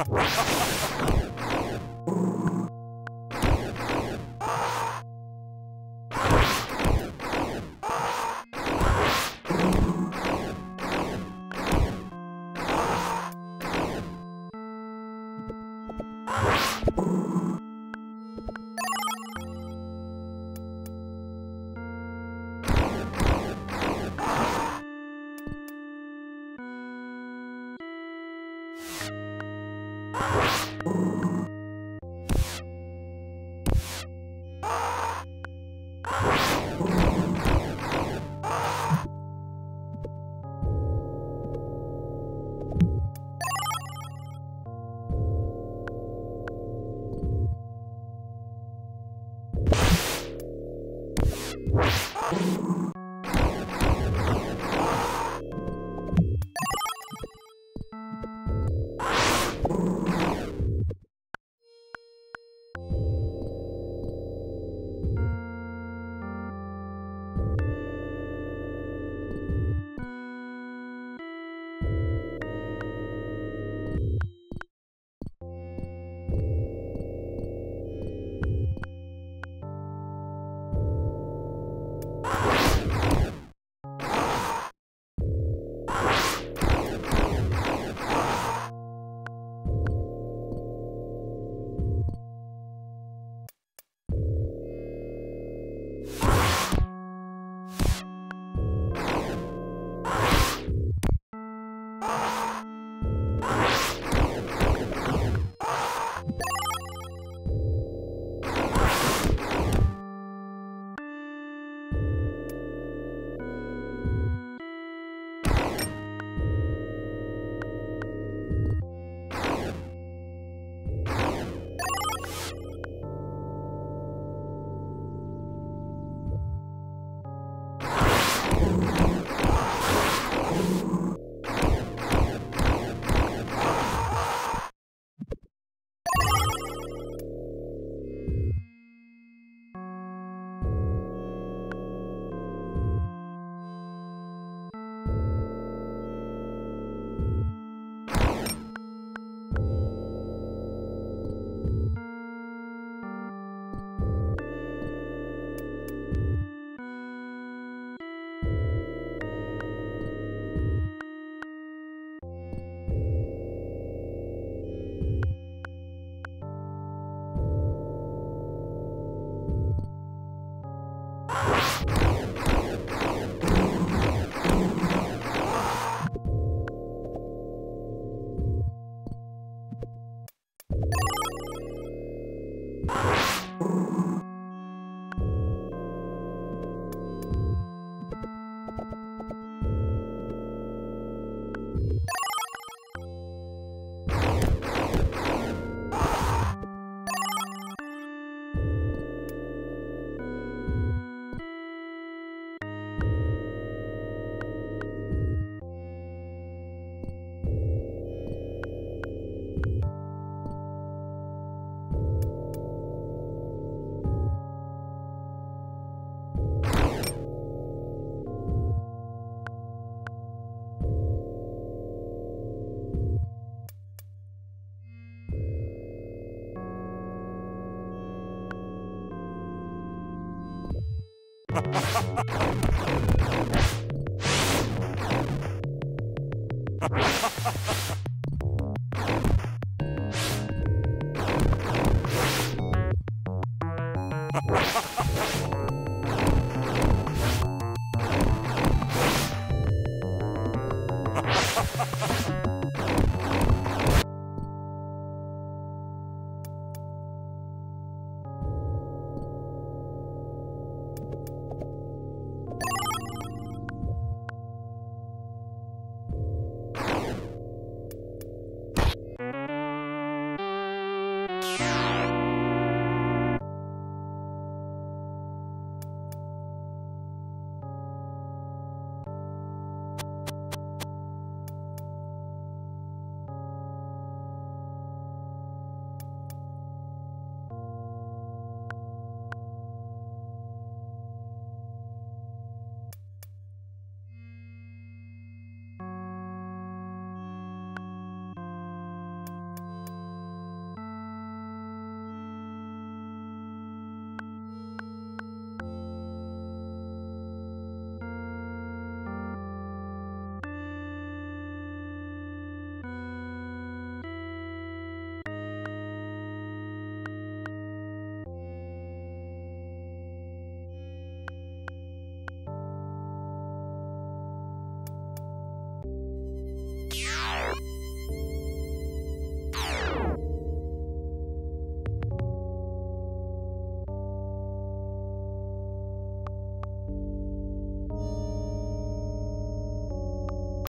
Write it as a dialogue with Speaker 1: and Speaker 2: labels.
Speaker 1: Ha ha ha ha! Oh! Ha ha ha!